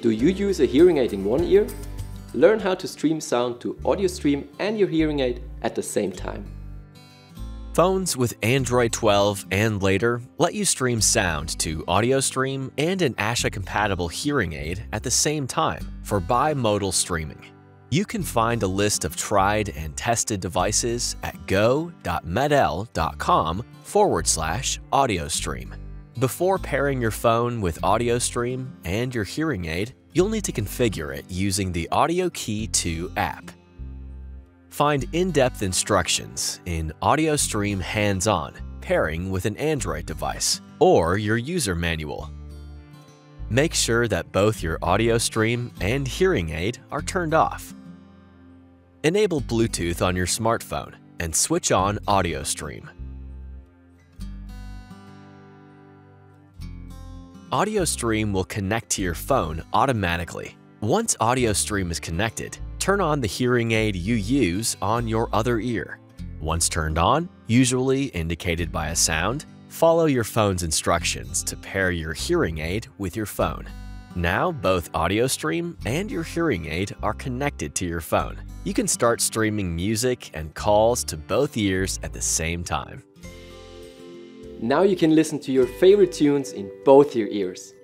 Do you use a hearing aid in one ear? Learn how to stream sound to AudioStream and your hearing aid at the same time. Phones with Android 12 and later let you stream sound to AudioStream and an ASHA compatible hearing aid at the same time for bimodal streaming. You can find a list of tried and tested devices at go.medel.com forward slash AudioStream. Before pairing your phone with AudioStream and your hearing aid, you'll need to configure it using the AudioKey 2 app. Find in-depth instructions in AudioStream Hands-On, pairing with an Android device, or your user manual. Make sure that both your AudioStream and hearing aid are turned off. Enable Bluetooth on your smartphone and switch on AudioStream. AudioStream will connect to your phone automatically. Once AudioStream is connected, turn on the hearing aid you use on your other ear. Once turned on, usually indicated by a sound, follow your phone's instructions to pair your hearing aid with your phone. Now both AudioStream and your hearing aid are connected to your phone. You can start streaming music and calls to both ears at the same time. Now you can listen to your favorite tunes in both your ears.